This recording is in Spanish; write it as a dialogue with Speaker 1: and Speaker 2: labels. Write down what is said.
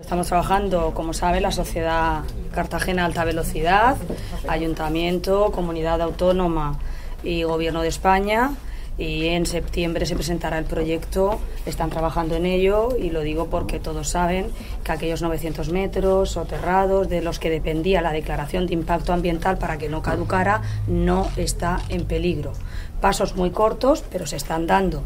Speaker 1: Estamos trabajando, como sabe, la Sociedad Cartagena Alta Velocidad, Ayuntamiento, Comunidad Autónoma y Gobierno de España. Y en septiembre se presentará el proyecto, están trabajando en ello y lo digo porque todos saben que aquellos 900 metros soterrados de los que dependía la declaración de impacto ambiental para que no caducara no está en peligro. Pasos muy cortos, pero se están dando.